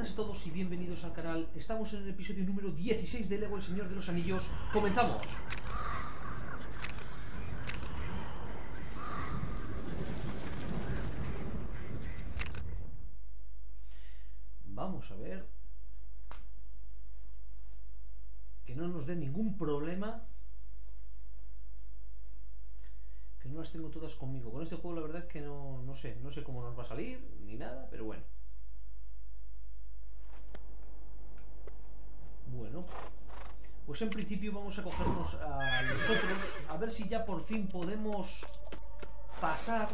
buenas a todos y bienvenidos al canal. Estamos en el episodio número 16 de Lego El Señor de los Anillos. ¡Comenzamos! Vamos a ver... Que no nos dé ningún problema. Que no las tengo todas conmigo. Con este juego la verdad es que no, no sé, no sé cómo nos va a salir, ni nada, pero bueno. Bueno, pues en principio vamos a cogernos a nosotros, a ver si ya por fin podemos pasar.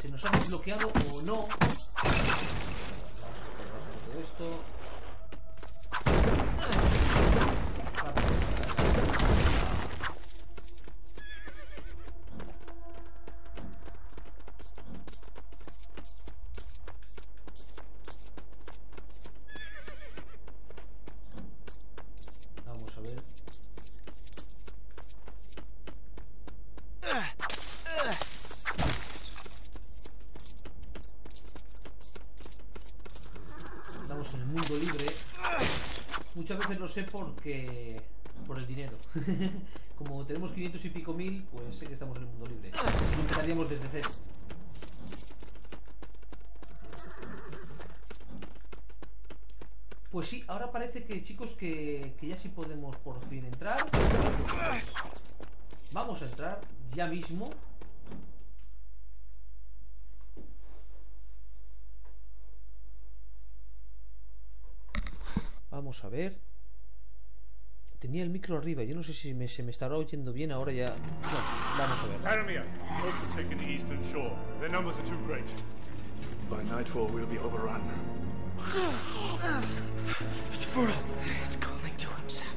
Se nos ha desbloqueado o no. Todo esto. Vamos a ver. Estamos en el mundo libre. Muchas veces lo sé porque... por el dinero. Como tenemos 500 y pico mil, pues sé que estamos en el mundo libre. No empezaríamos desde cero. Pues sí, ahora parece que chicos que, que ya sí podemos por fin entrar. Pues, vamos a entrar ya mismo. Vamos a ver. Tenía el micro arriba, yo no sé si me- se me estará oyendo bien ahora ya. Bueno, vamos a ver. Faramir, boats have taken the eastern shore. Their numbers are too great. By nightfall, we'll be overrun. Furrow, it's calling to himself.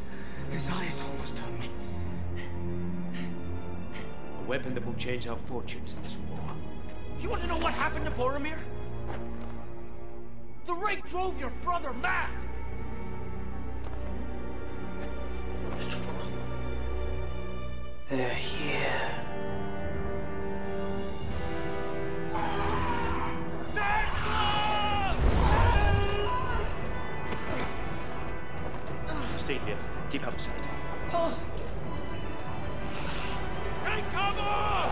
His eye is almost on me. A weapon that will change our fortunes in this war. You want to know what happened to Boromir? The rake drove your brother mad! They're here. Stay here. Keep out of sight. Take cover!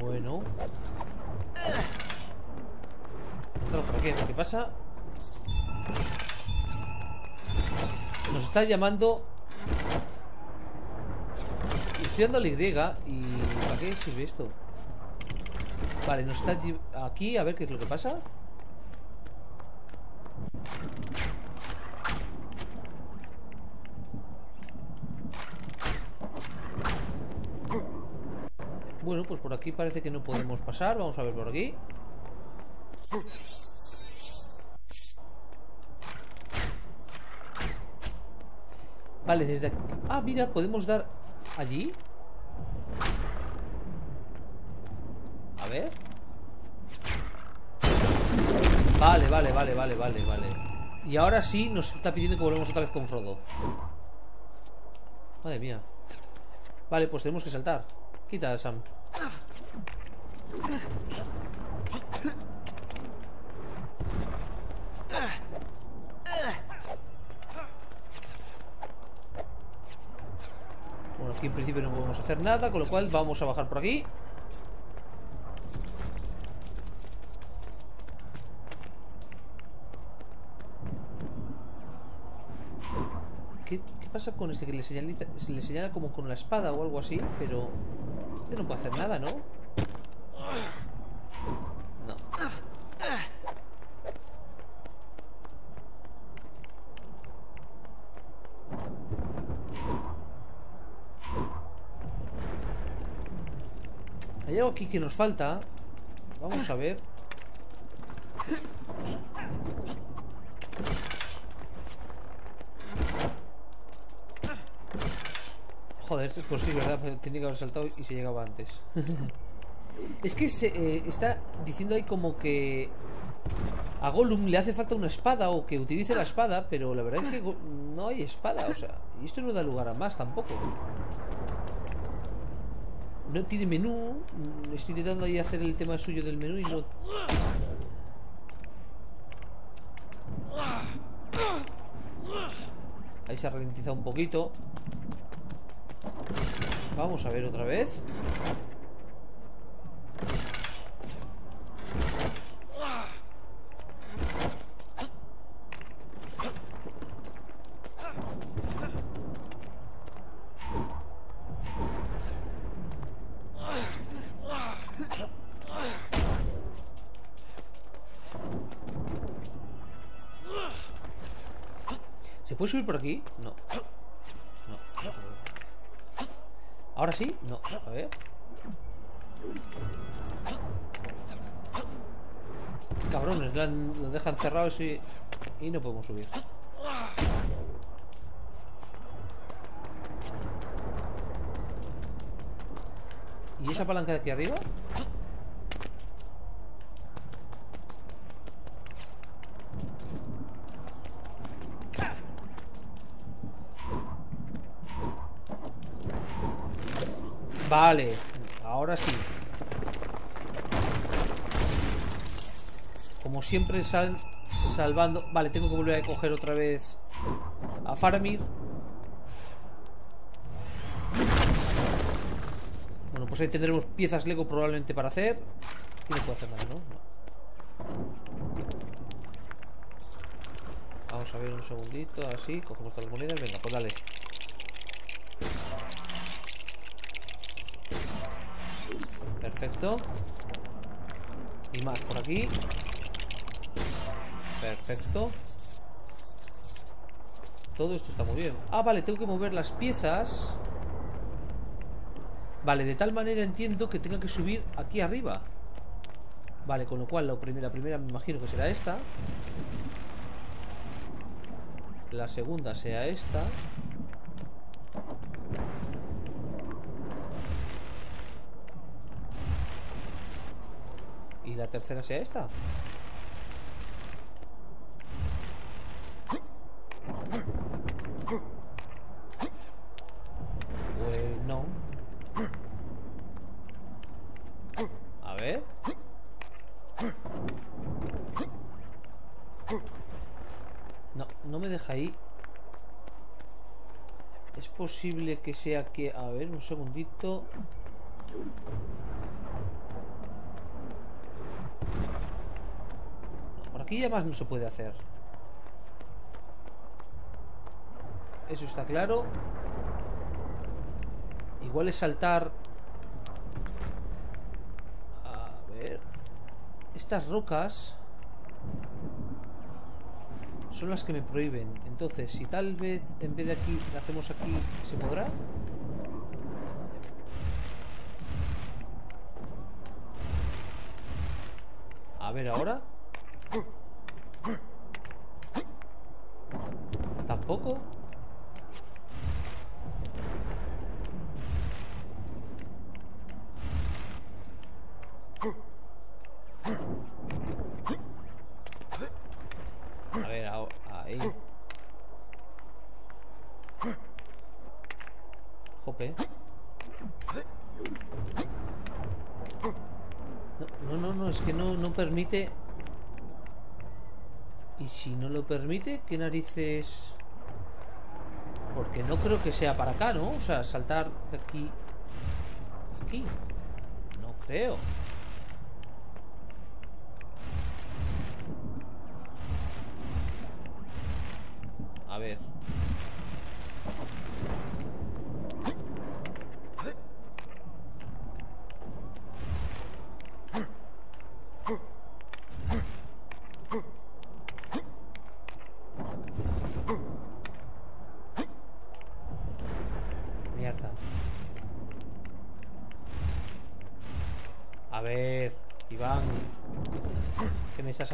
Bueno. Entramos por aquí. ¿Qué pasa? Está llamando. Estoy dando la Y y. ¿Para qué sirve esto? Vale, nos está aquí a ver qué es lo que pasa. Bueno, pues por aquí parece que no podemos pasar. Vamos a ver por aquí. Desde aquí. Ah, mira, podemos dar allí. A ver. Vale, vale, vale, vale, vale, vale. Y ahora sí nos está pidiendo que volvemos otra vez con Frodo. Madre mía. Vale, pues tenemos que saltar. Quita, Sam. Bueno, aquí en principio no podemos hacer nada, con lo cual vamos a bajar por aquí. ¿Qué, pasa con este que le señaliza, se le señala como con la espada o algo así? Pero este no puede hacer nada. No. Hay aquí que nos falta. Vamos a ver. Joder, pues sí, verdad, pero tenía que haber saltado y se llegaba antes. es que se, eh, está diciendo ahí como que a Gollum le hace falta una espada o que utilice la espada, pero la verdad es que no hay espada, o sea, y esto no da lugar a más tampoco. No tiene menú. Mm, Estoy intentando ahí hacer el tema suyo del menú y no... Ahí se ha ralentizado un poquito. Vamos a ver otra vez. ¿Se puede subir por aquí? No. No. ¿Ahora sí? No. A ver. Cabrones, lo han- lo dejan cerrados y, y no podemos subir. ¿Y esa palanca de aquí arriba? Vale, ahora sí. Como siempre sal salvando... Vale, tengo que volver a coger otra vez a Faramir. Bueno, pues ahí tendremos piezas Lego probablemente para hacer. Y no puedo hacer nada, ¿no? No. Vamos a ver un segundito, así, cogemos todas las monedas. Venga, pues dale. Y más por aquí. Perfecto. Todo esto está muy bien. Ah, vale, tengo que mover las piezas. Vale, de tal manera entiendo que tenga que subir aquí arriba. Vale, con lo cual la primera, primera me imagino que será esta. La segunda sea esta. La tercera sea esta. Pues. A ver. No, no me deja ahí. Es posible que sea que... A ver, un segundito. No, por aquí ya más no se puede hacer. Eso está claro. Igual es saltar... A ver... Estas rocas... Son las que me prohíben. Entonces, si tal vez en vez de aquí la hacemos aquí, ¿se podrá? A ver ahora. ¿Tampoco? A ver, ahí. Jope. No, no, no, es que no, no permite. Y si no lo permite, ¿qué narices? Porque no creo que sea para acá, ¿no? O sea, saltar de aquí. Aquí. No creo. A ver. Mierda. A ver, Iván. ¿Qué me estás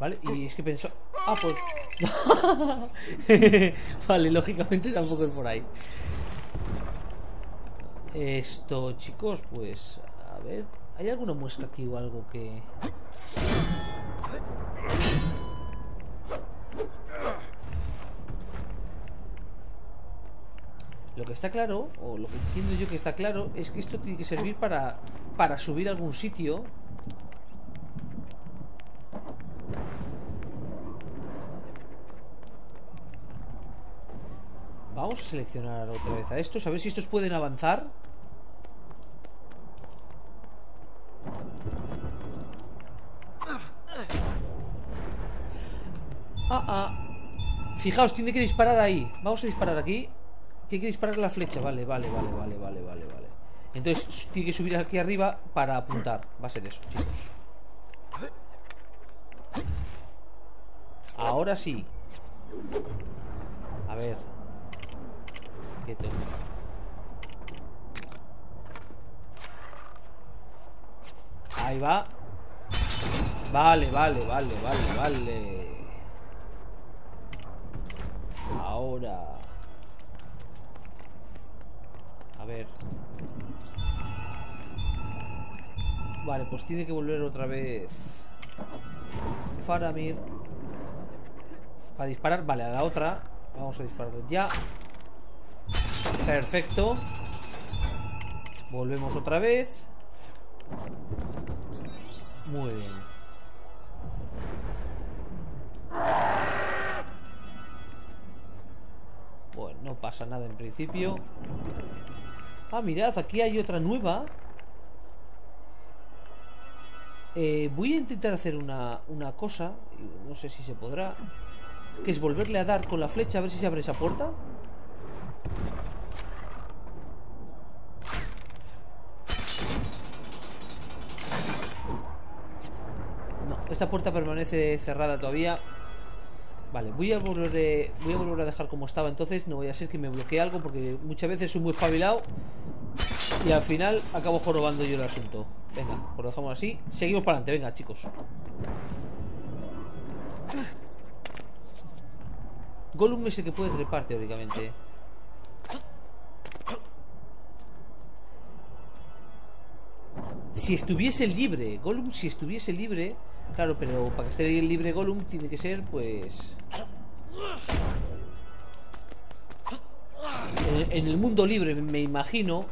Vale, y es que pensó... Ah, pues... vale, lógicamente tampoco es por ahí. Esto, chicos, pues... A ver... ¿Hay alguna muesca aquí o algo que...? Está claro, o lo que entiendo yo que está claro, es que esto tiene que servir para, para subir a algún sitio. Vamos a seleccionar otra vez a estos, a ver si estos pueden avanzar. Ah, ah. Fijaos, tiene que disparar ahí. Vamos a disparar aquí. Tiene que disparar la flecha. Vale, vale, vale, vale, vale, vale, vale. Entonces tiene que subir aquí arriba para apuntar. Va a ser eso, chicos. Ahora sí. A ver. Quieto. Ahí va. Vale, vale, vale, vale, vale. Ahora. Ver. Vale, pues tiene que volver otra vez. Faramir. Para disparar. Vale, a la otra. Vamos a disparar ya. Perfecto. Volvemos otra vez. Muy bien. Bueno, no pasa nada en principio. Ah, mirad, aquí hay otra nueva. Eh, voy a intentar hacer una, una cosa. No sé si se podrá. Que es volverle a dar con la flecha a ver si se abre esa puerta. No, esta puerta permanece cerrada todavía. Vale, voy a volver eh, voy a volver a dejar como estaba entonces, no voy a ser que me bloquee algo porque muchas veces soy muy espabilado y al final acabo jorobando yo el asunto. Venga, pues lo dejamos así. Seguimos para adelante, venga, chicos. Gollum es el que puede trepar teóricamente. Si estuviese libre, Gollum si estuviese libre Claro, pero para que esté libre Gollum tiene que ser, pues... En, en el mundo libre, me imagino...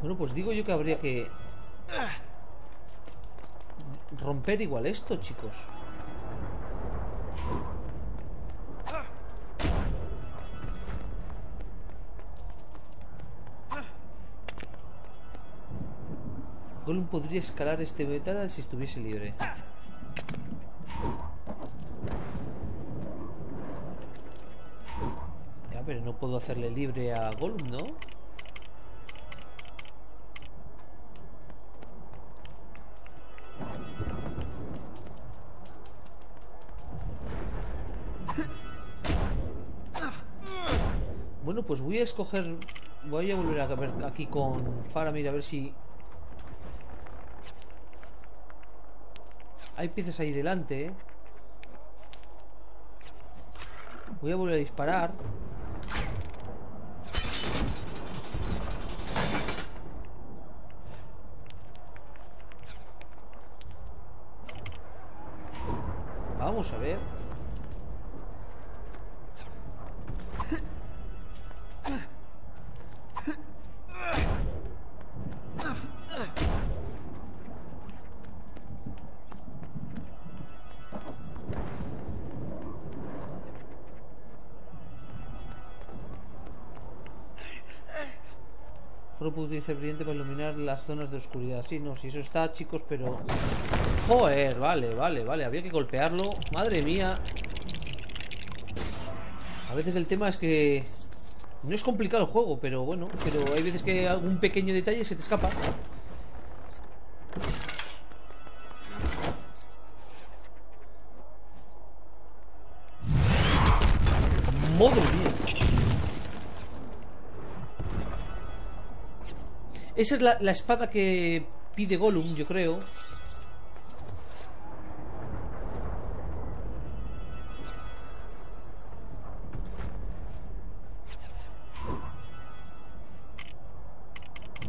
Bueno, pues digo yo que habría que... Romper igual esto, chicos. Gollum podría escalar este metal si estuviese libre. Ya, pero no puedo hacerle libre a Gollum, ¿no? Bueno, pues voy a escoger... Voy a volver a ver aquí con Faramir a ver si Hay piezas ahí delante. ¿eh? Voy a volver a disparar. Vamos a ver. Utilizar brillante para iluminar las zonas de oscuridad. Sí, no, si eso está, chicos, pero... Joder, vale, vale, vale. Había que golpearlo. Madre mía. A veces el tema es que... No es complicado el juego, pero bueno. Pero hay veces que algún pequeño detalle se te escapa. Esa es la, la espada que pide Gollum, yo creo.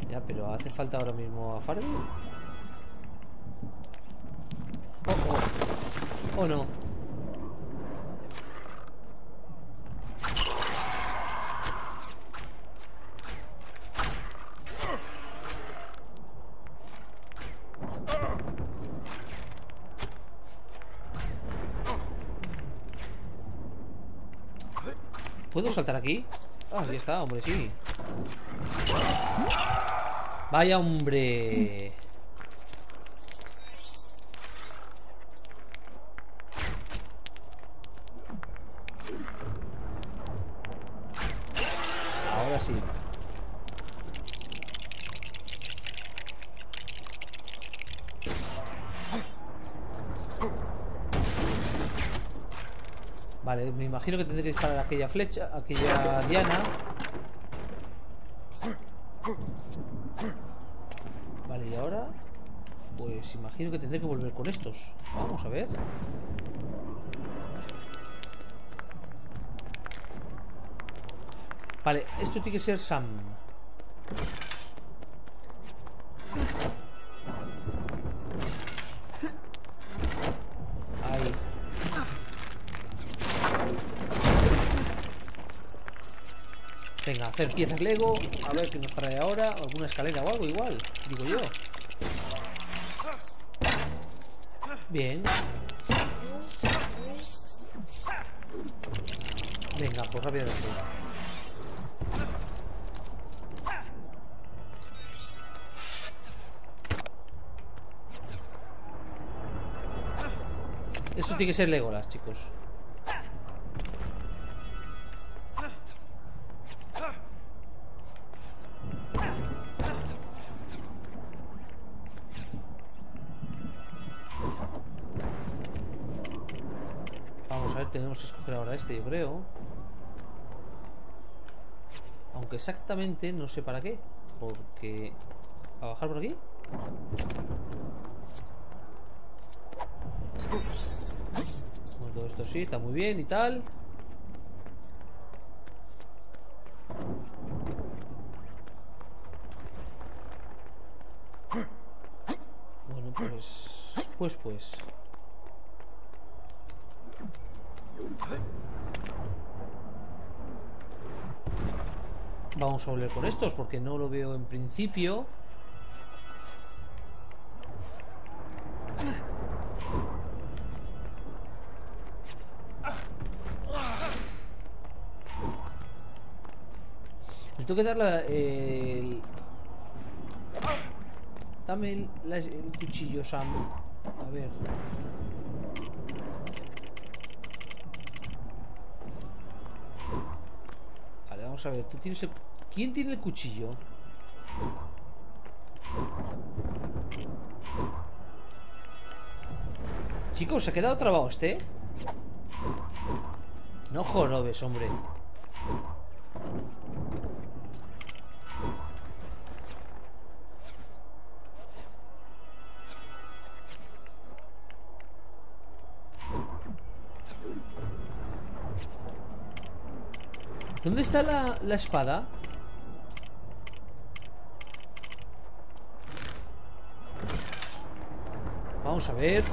Ya, pero hace falta ahora mismo a Faramir. Ojo. ¿O no? ¿Puedo saltar aquí? Ah, ya está, hombre, sí. Vaya, hombre. Ahora sí. Vale, me imagino que tendré que disparar aquella flecha, aquella diana. Vale, y ahora... Pues imagino que tendré que volver con estos. Vamos a ver. Vale, esto tiene que ser Sam. Hacer piezas Lego. A ver qué nos trae ahora. Alguna escalera o algo igual. Digo yo. Bien. Venga, pues rápidamente. Eso tiene que ser Legolas, chicos. Tenemos que escoger ahora este, yo creo. Aunque exactamente no sé para qué. Porque... ¿A bajar por aquí? Bueno, todo esto sí, está muy bien y tal. Bueno, pues... Pues, pues... Vamos a volver con estos porque no lo veo en principio. Le tengo que dar la, el... Dame el, el cuchillo, Sam. A ver. Vale, vamos a ver. ¿Tú tienes el- ¿Quién tiene el cuchillo? Chicos, ¿se ha quedado trabado este? No jorobes, hombre. ¿Dónde está la, la espada? A ver.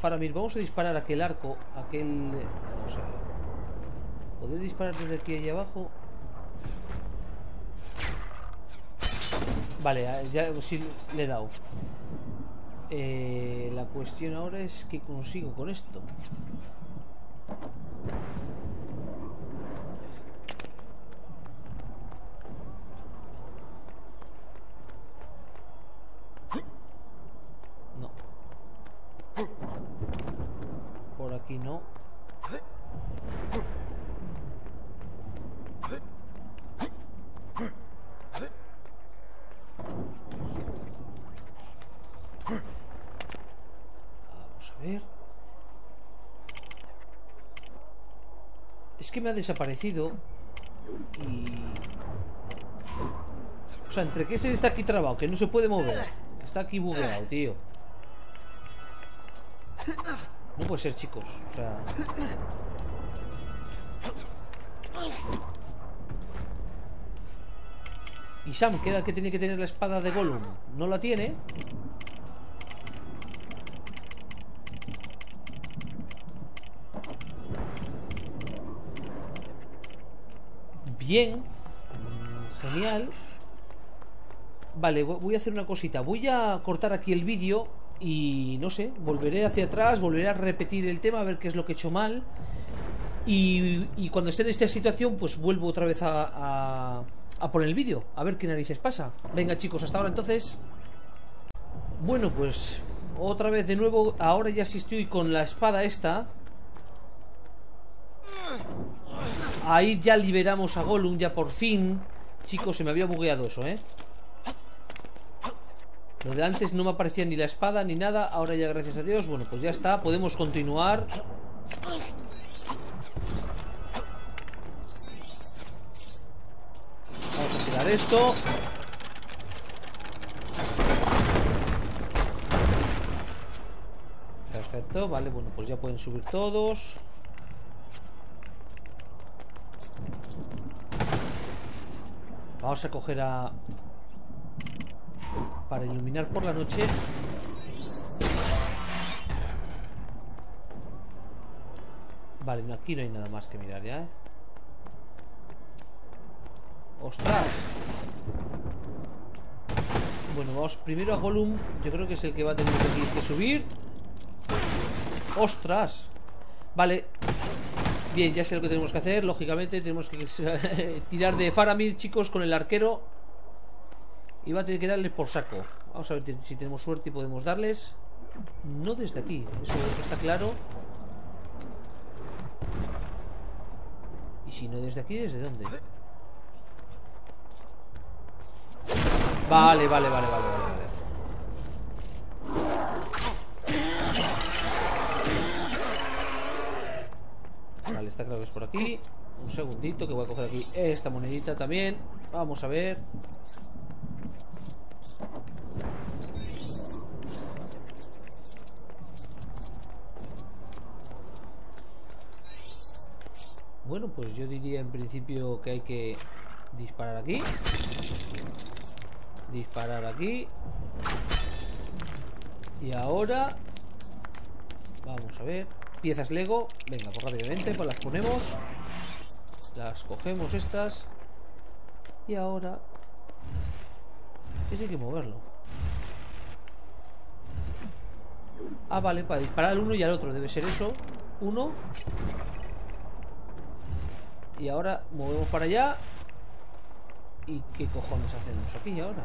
Faramir. Vamos a disparar aquel arco. Aquel... Vamos a ver. ¿Poder disparar desde aquí allá abajo? Vale, ah, ya sí le he dado. Eh, la cuestión ahora es qué consigo con esto. No. Por aquí no. Vamos a ver. Es que me ha desaparecido. Y... O sea, entre que este está aquí trabado, que no se puede mover. Que está aquí bugueado, tío. No puede ser, chicos. O sea... Y Sam, que era el que tiene que tener la espada de Gollum, no la tiene. Bien. Genial. Vale, vo- voy a hacer una cosita. Voy a cortar aquí el vídeo y no sé, volveré hacia atrás, volveré a repetir el tema, a ver qué es lo que he hecho mal. Y, y cuando esté en esta situación, pues vuelvo otra vez a, a, a poner el vídeo, a ver qué narices pasa. Venga chicos, hasta ahora entonces. Bueno, pues otra vez de nuevo, ahora ya sí estoy con la espada esta. Ahí ya liberamos a Gollum, ya por fin. Chicos, se me había bugueado eso, ¿eh? Lo de antes no me aparecía ni la espada ni nada. Ahora ya, gracias a Dios. Bueno, pues ya está. Podemos continuar. Vamos a tirar esto. Perfecto, vale, bueno, pues ya pueden subir todos. Vamos a coger a... Para iluminar por la noche. Vale, no, aquí no hay nada más que mirar ya, ¿eh? ¡Ostras! Bueno, vamos primero a Gollum. Yo creo que es el que va a tener que, subir. ¡Ostras! Vale. Bien, ya sé lo que tenemos que hacer. Lógicamente, tenemos que tirar de Faramir, chicos, con el arquero. Y va a tener que darles por saco. Vamos a ver si tenemos suerte y podemos darles. No desde aquí, eso está claro. Y si no desde aquí, ¿desde dónde? Vale, vale, vale, vale, vale, vale. Está claro que es por aquí. Un segundito que voy a coger aquí esta monedita también. Vamos a ver. Bueno, pues yo diría en principio que hay que disparar aquí. Disparar aquí. Y ahora... Vamos a ver. Piezas Lego. Venga, pues rápidamente, pues las ponemos. Las cogemos estas. Y ahora... Eso hay que moverlo. Ah, vale, para disparar al uno y al otro. Debe ser eso. Uno. Y ahora movemos para allá. ¿Y qué cojones hacemos aquí ahora?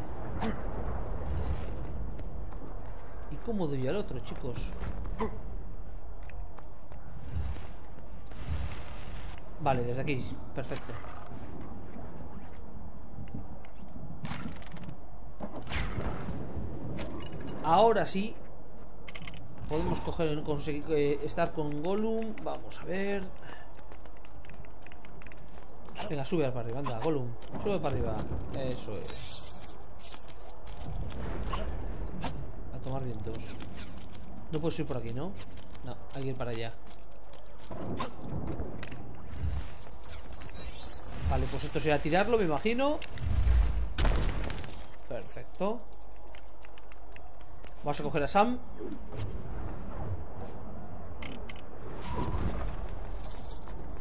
¿Y cómo doy al otro, chicos? Vale, desde aquí, perfecto. Ahora sí Podemos coger, conseguir eh, estar con Gollum. Vamos a ver. Venga, sube para arriba, anda, Gollum. Sube para arriba, eso es. A tomar vientos. No puedes ir por aquí, ¿no? No, hay que ir para allá Vale, pues esto será tirarlo, me imagino. Perfecto. Vamos a coger a Sam.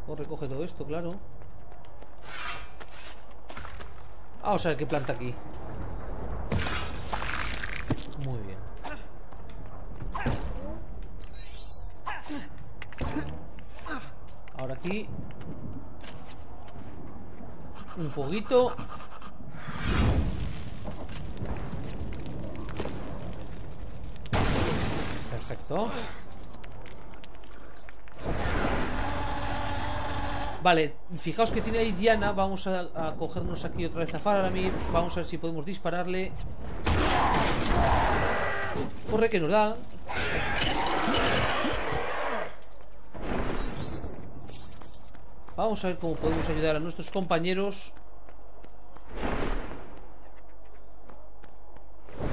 O recoge todo esto, claro. Vamos a ver qué planta aquí. Muy bien. Ahora aquí. Un fueguito. Perfecto. Vale, fijaos que tiene ahí Diana. Vamos a, a cogernos aquí otra vez a Faramir. Vamos a ver si podemos dispararle. Corre que nos da. Vamos a ver cómo podemos ayudar a nuestros compañeros.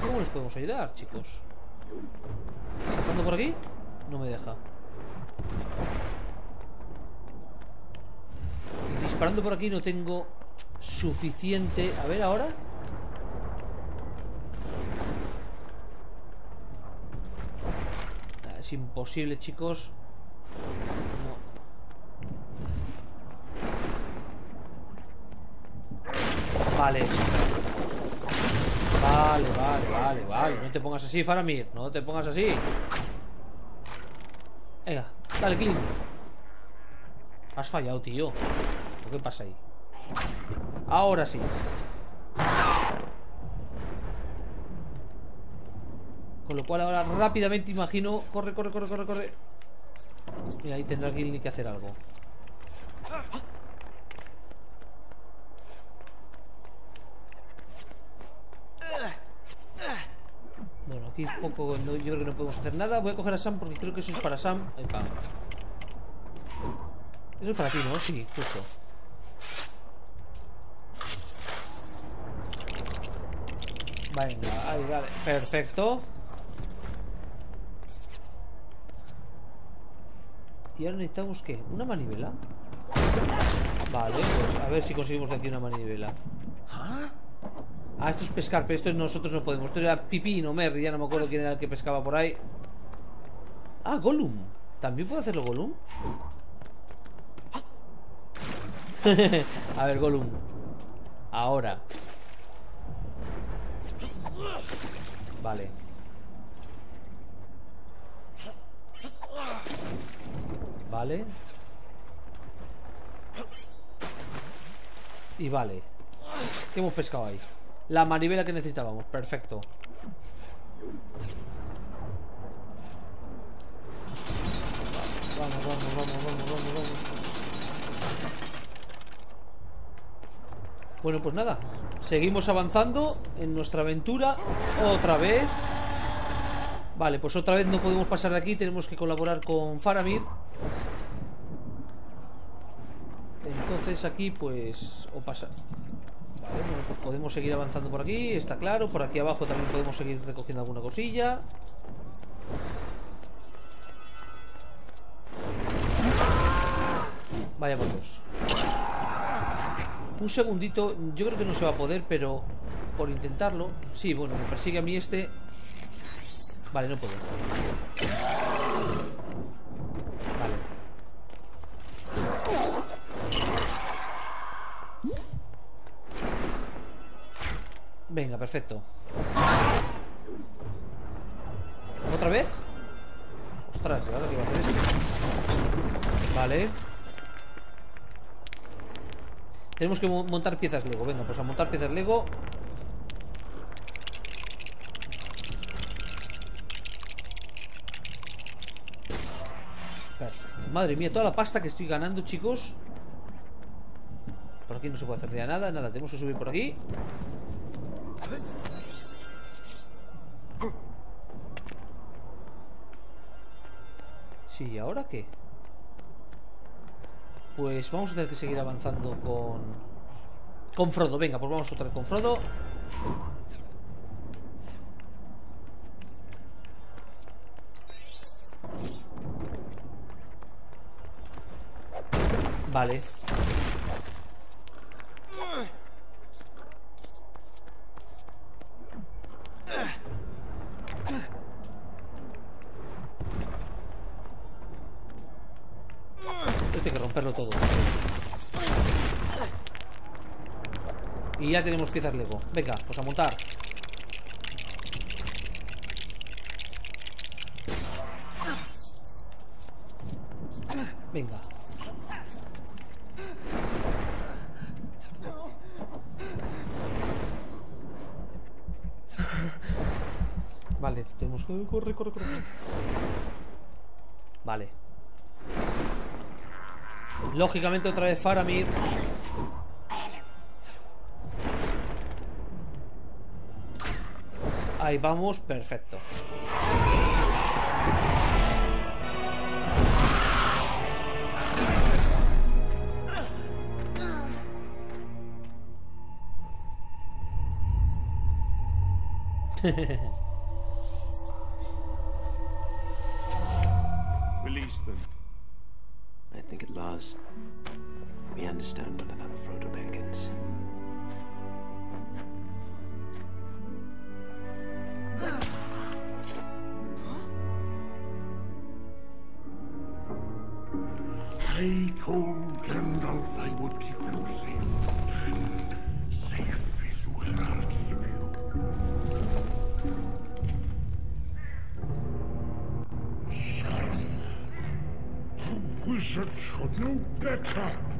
¿Cómo les podemos ayudar, chicos? ¿Saltando por aquí? No me deja. Y disparando por aquí no tengo suficiente... A ver, ahora... Ah, Es imposible, chicos. No. Vale. Vale, vale, vale, vale. No te pongas así, Faramir. No te pongas así. Venga, dale, clean. Has fallado, tío. ¿Qué pasa ahí? Ahora sí. Con lo cual ahora rápidamente imagino... Corre, corre, corre, corre, corre. Y ahí tendrá que que hacer algo. Bueno, aquí poco... no- yo creo que no podemos hacer nada. Voy a coger a Sam porque creo que eso es para Sam. Ahí va. Eso es para ti, ¿no? Sí, justo. Venga, ahí, vale. Perfecto. Y ahora necesitamos, ¿qué? ¿Una manivela? Vale, pues a ver si conseguimos de aquí una manivela. Ah, esto es pescar, pero esto nosotros no podemos. Esto era Pipín o Merry, ya no me acuerdo quién era el que pescaba por ahí. Ah, Gollum. ¿También puedo hacerlo Gollum? A ver, Gollum. Ahora. Vale. Vale. Y vale. ¿Qué hemos pescado ahí? La manivela que necesitábamos. Perfecto. Vamos, vamos, vamos, vamos, vamos, vamos. Bueno, pues nada. Seguimos avanzando en nuestra aventura. Otra vez. Vale, pues otra vez no podemos pasar de aquí. Tenemos que colaborar con Faramir. Entonces aquí, pues... O pasa... Podemos seguir avanzando por aquí. Está claro. Por aquí abajo también podemos seguir recogiendo alguna cosilla. Vaya por. Un segundito, yo creo que no se va a poder, pero por intentarlo. Sí, bueno, me persigue a mí este. Vale, no puedo. Venga, perfecto. ¿Otra vez? Ostras, ¿y ahora qué iba a hacer esto? Vale. Tenemos que mo- montar piezas Lego. Venga, pues a montar piezas Lego. Madre mía, toda la pasta que estoy ganando, chicos. Por aquí no se puede hacer ya nada. Nada, tenemos que subir por aquí. Sí, ¿y ahora qué? Pues vamos a tener que seguir avanzando con... Con Frodo, venga, pues vamos otra vez con Frodo. Vale tenemos piezas Lego. Venga, pues a montar. Venga. Vale, tenemos que... Corre, corre, corre. Vale. Lógicamente otra vez Faramir. Ahí vamos, perfecto. Release them. I think at last we understand one another, Frodo Baggins. Should know better.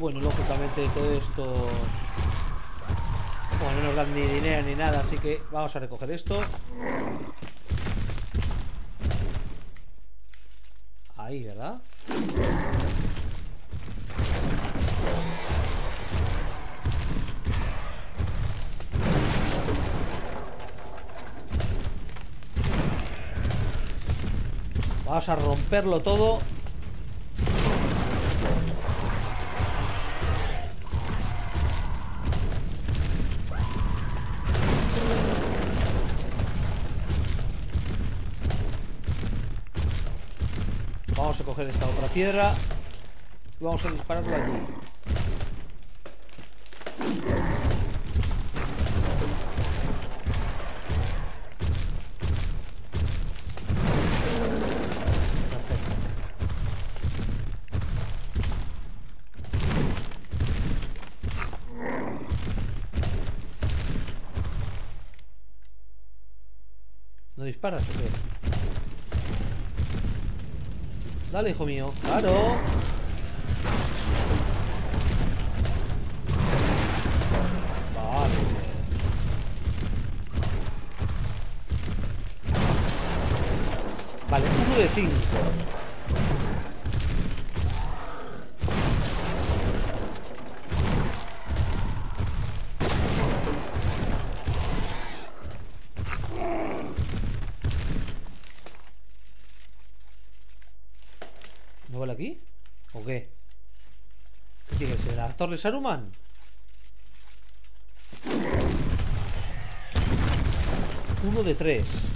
Bueno, lógicamente todo estos... Bueno, no nos dan ni dinero ni nada, así que vamos a recoger esto. Ahí, ¿verdad? Vamos a romperlo todo. Coger esta otra piedra y vamos a dispararlo allí. Hijo mío. Claro. Torre Saruman? Uno de tres.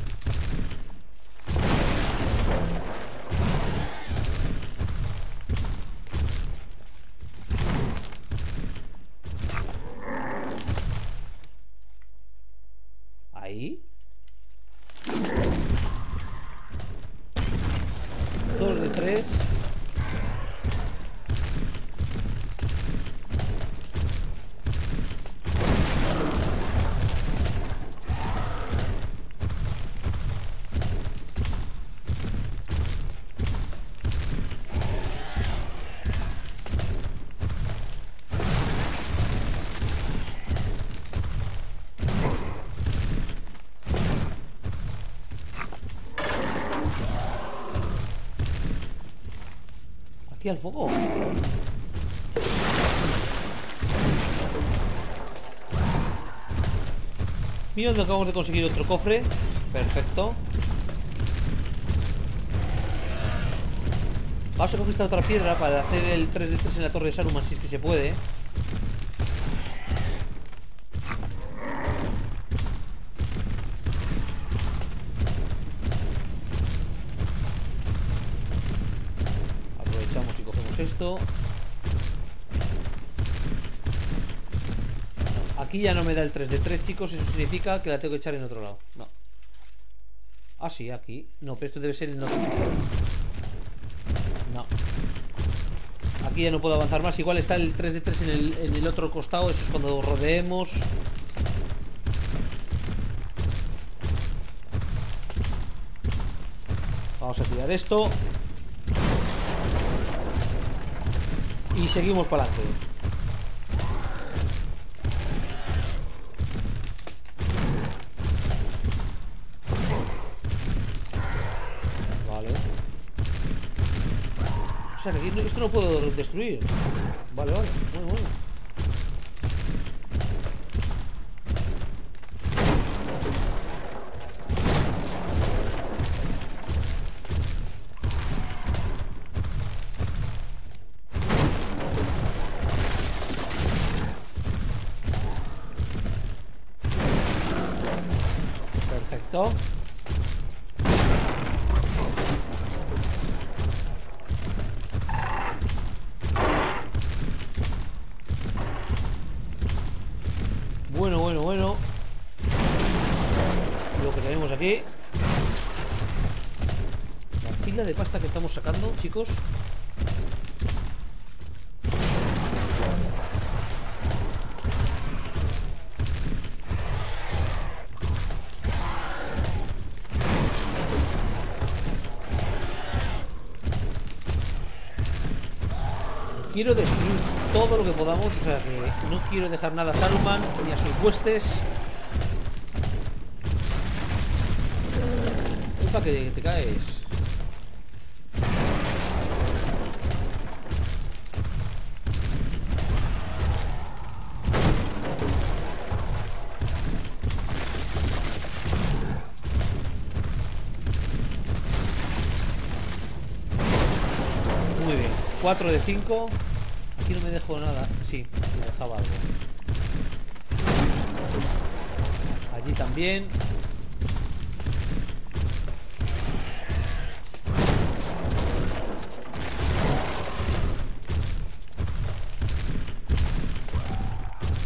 Al fuego. Mira acabamos de conseguir otro cofre. Perfecto. Vamos a coger esta otra piedra para hacer el 3 de 3 en la torre de Saruman si es que se puede. Aquí ya no me da el 3 de 3, chicos. Eso significa que la tengo que echar en otro lado. No. Ah, sí, aquí. No, pero esto debe ser en otro sitio. No. Aquí ya no puedo avanzar más. Igual está el 3 de 3 en el, en el otro costado. Eso es cuando rodeemos. Vamos a tirar esto. Y seguimos para adelante. Esto no puedo destruir. Vale, vale. Bueno, bueno. Quiero destruir todo lo que podamos, o sea que no quiero dejar nada a Saruman ni a sus huestes. Opa, que te caes. 4 de 5. Aquí no me dejo nada. Sí, me dejaba algo. Allí también.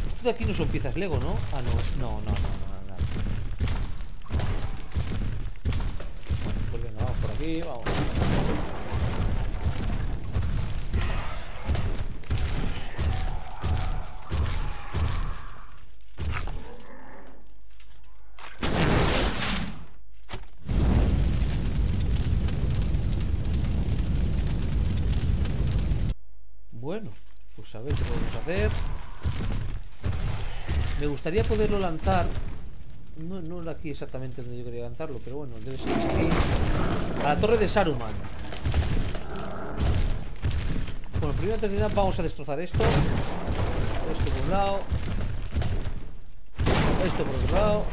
Esto de aquí no son piezas Lego, ¿no? Ah, no, no, no, no, no, no. Bueno, pues venga, vamos por aquí, vamos. Gustaría poderlo lanzar. No, no aquí exactamente donde yo quería lanzarlo, pero bueno, debe ser aquí. A la torre de Saruman. Bueno, primero antes de nada vamos a destrozar esto. Esto por un lado. Esto por otro lado.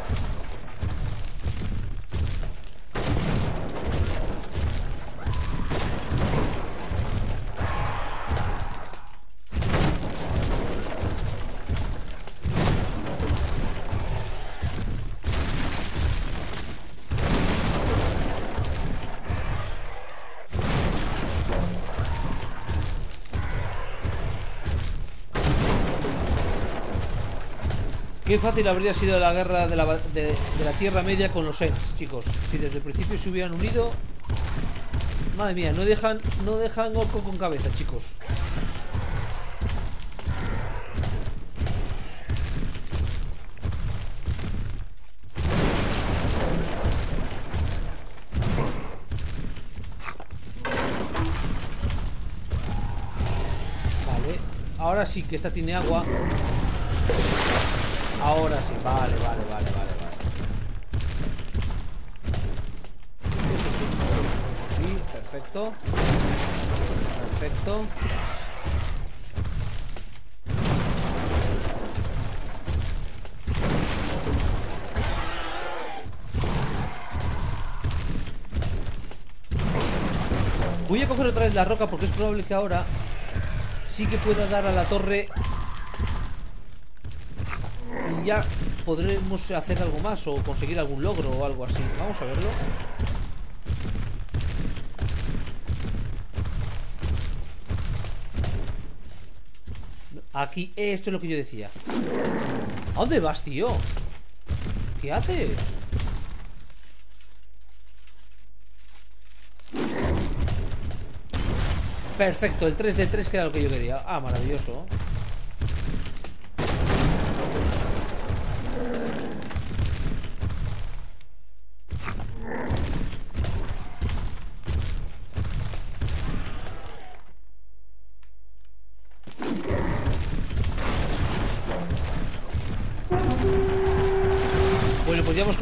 Fácil habría sido la guerra de la, de, la Tierra Media con los Ents, chicos. Si desde el principio se hubieran unido. Madre mía, no dejan, no dejan oco con cabeza, chicos. Vale, ahora sí que esta tiene agua. Ahora sí, vale, vale, vale, vale, vale. Eso sí, eso sí, perfecto. Perfecto. Voy a coger otra vez la roca porque es probable que ahora sí que pueda dar a la torre ya podremos hacer algo más o conseguir algún logro o algo así. Vamos a verlo. Aquí, esto es lo que yo decía. ¿A dónde vas, tío? ¿Qué haces? Perfecto, el 3 de 3 que era lo que yo quería. Ah, maravilloso.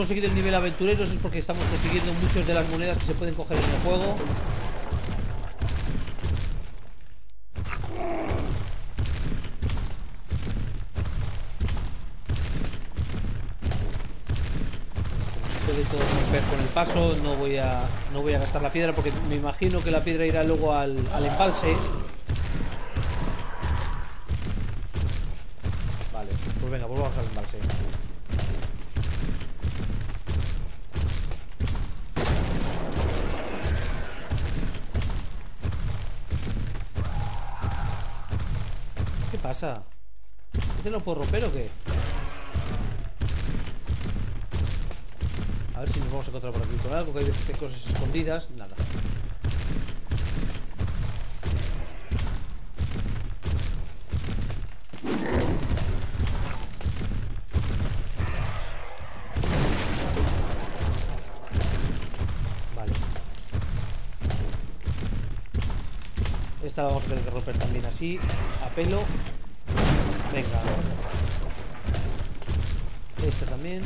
Conseguido el nivel aventurero, eso es porque estamos consiguiendo muchas de las monedas que se pueden coger en el juego. Con el paso, no voy a no voy a gastar la piedra porque me imagino que la piedra irá luego al, al embalse. Vale, pues venga, volvamos al embalse. No puedo romper o qué? A ver si nos vamos a encontrar por aquí con algo, que hay veces que cosas escondidas. Nada. Vale. Esta la vamos a tener que romper también así, a pelo. Venga. Esta también.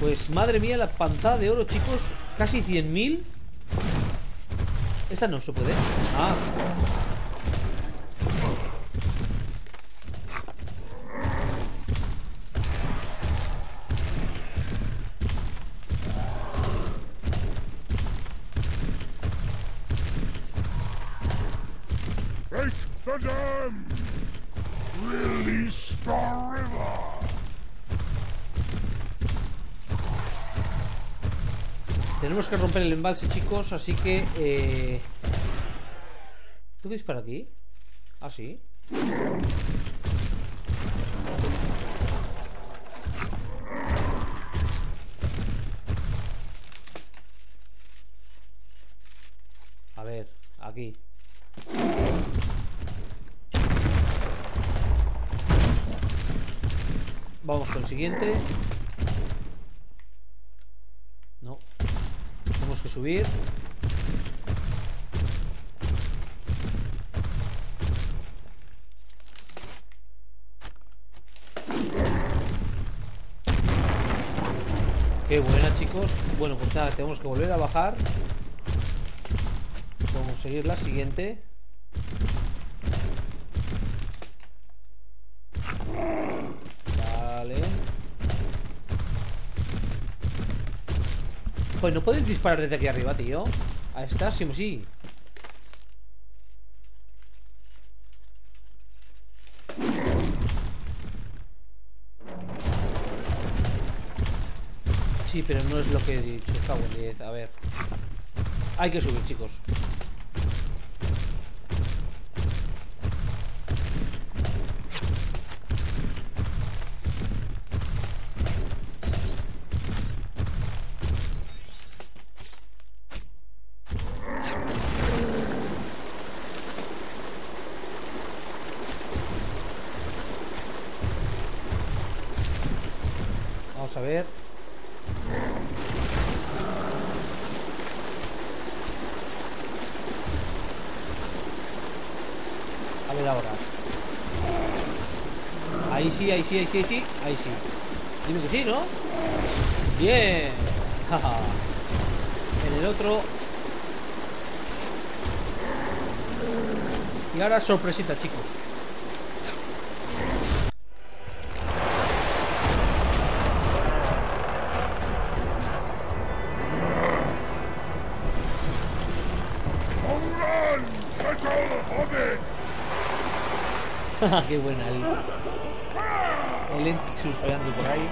Pues madre mía, la panzada de oro, chicos. Casi 100.000. Esta no se puede. Ah. Que romper el embalse, chicos, así que... Eh... ¿Tú qué dispara aquí? Ah, sí. A ver, aquí. Vamos con el siguiente. No. Que subir. Qué buena, chicos. Bueno, pues nada, tenemos que volver a bajar. Conseguir la siguiente. Vale. Joder, ¿no podéis disparar desde aquí arriba, tío? Ahí está, sí, sí. Sí, pero no es lo que he dicho. Cago en 10. A ver. Hay que subir, chicos. Vamos a ver. A ver ahora. Ahí sí, ahí sí, ahí sí, ahí sí. Ahí sí. Dime que sí, ¿no? Bien. En el otro. Y ahora sorpresita, chicos. Qué buena el, el ente por ahí.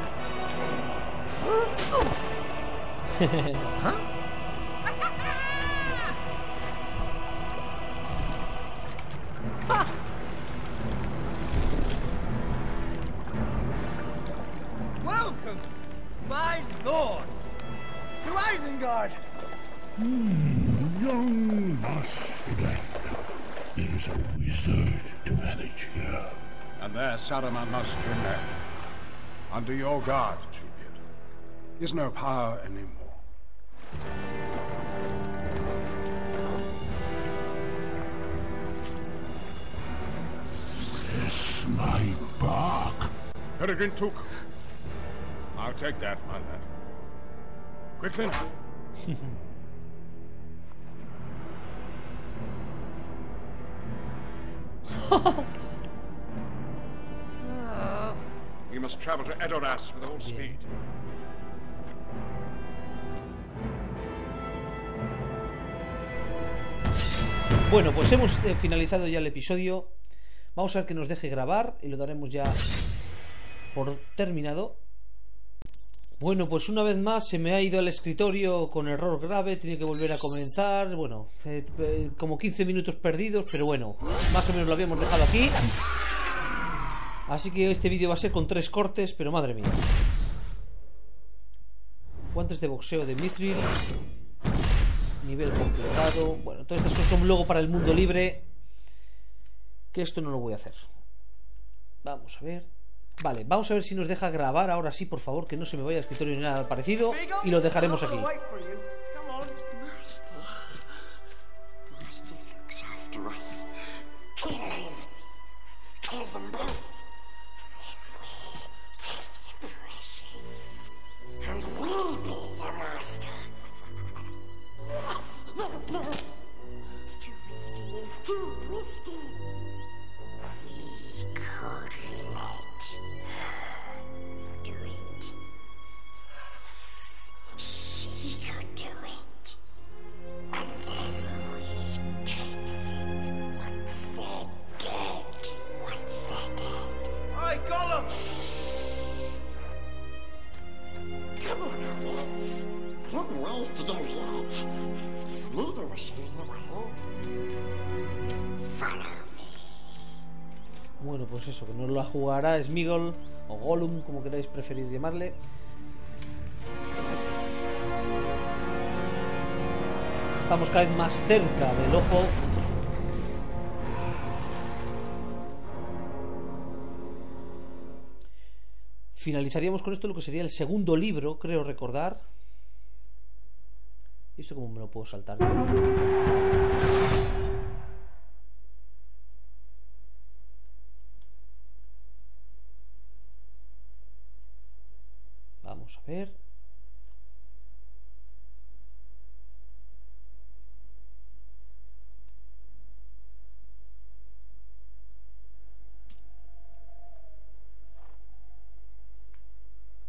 ¿Ah? Saruman must remain. Under your guard. He has no power anymore. Kiss my bark. Peregrine Took. I'll take that, my lad. Quickly now. must travel to Edoras with all speed. Bueno, pues hemos eh, finalizado ya el episodio. Vamos a ver que nos deje grabar y lo daremos ya por terminado. Bueno, pues una vez más se me ha ido al escritorio con error grave, tiene que volver a comenzar. Bueno, eh, eh, como 15 minutos perdidos, pero bueno, más o menos lo habíamos dejado aquí. Así que este vídeo va a ser con tres cortes, pero madre mía. Guantes de boxeo de Mithril. Nivel completado. Bueno, todas estas cosas son luego para el mundo libre. Que esto no lo voy a hacer. Vamos a ver. Vale, vamos a ver si nos deja grabar ahora sí, por favor, que no se me vaya al escritorio ni nada parecido. Y lo dejaremos aquí. Come on, to. Follow. Bueno, pues eso, que nos la jugará Smigol o Gollum, como queráis preferir llamarle. Estamos cada vez más cerca del ojo. Finalizaríamos con esto lo que sería el segundo libro, creo recordar. ¿Y esto cómo me lo puedo saltar? Vamos a ver.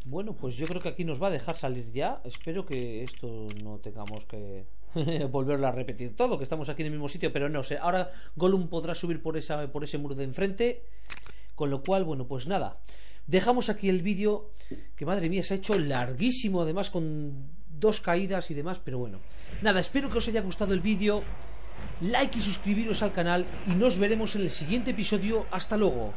Bueno, pues yo creo que aquí nos va a dejar salir ya. Espero que esto no tengamos que volverlo a repetir todo, que estamos aquí en el mismo sitio, pero no sé. Ahora Gollum podrá subir por, por ese muro de enfrente. Con lo cual, bueno, pues nada. Dejamos aquí el vídeo, que madre mía, se ha hecho larguísimo, además con dos caídas y demás, pero bueno. Nada, espero que os haya gustado el vídeo. Like y suscribiros al canal y nos veremos en el siguiente episodio. Hasta luego.